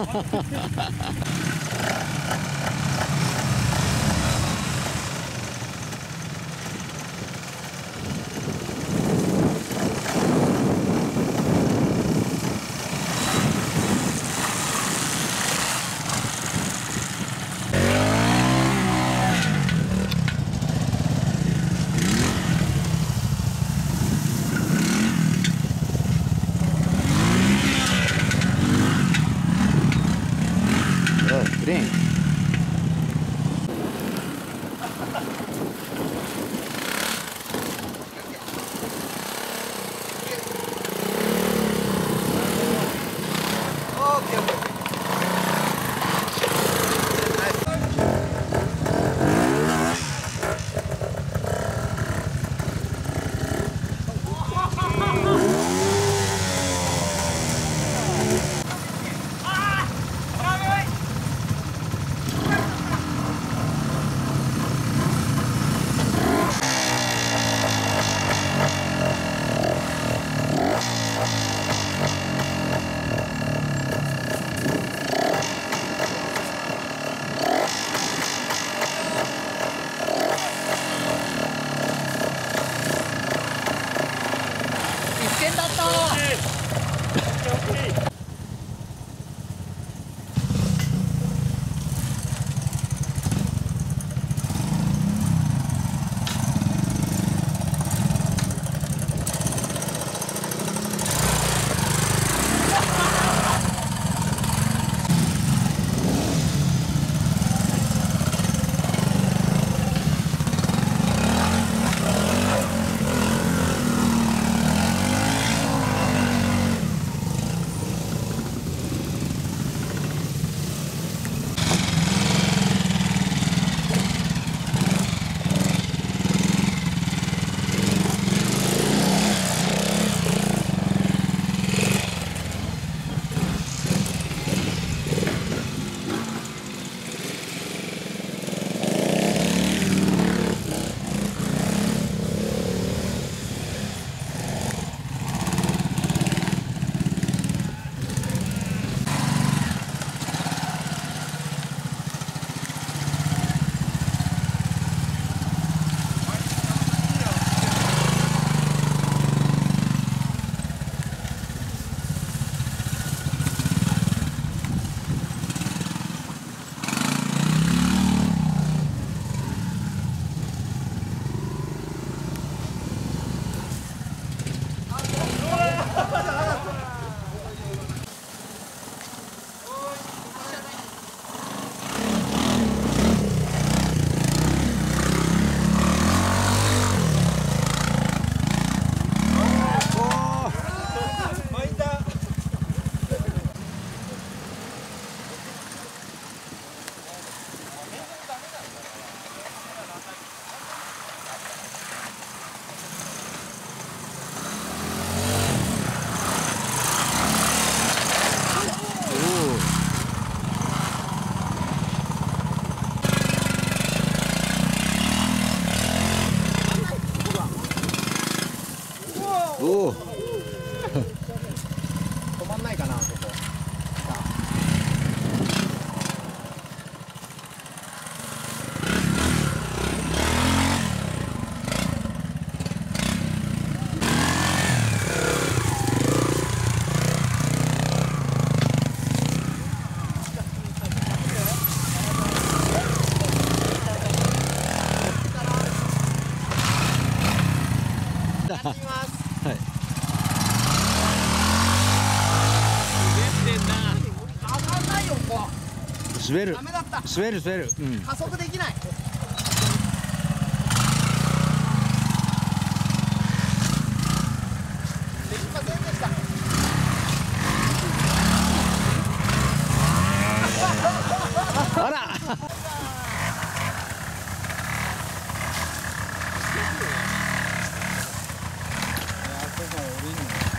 グリーンだった滑る。滑る滑る。うん。加速できない。できませんでした。あら。あー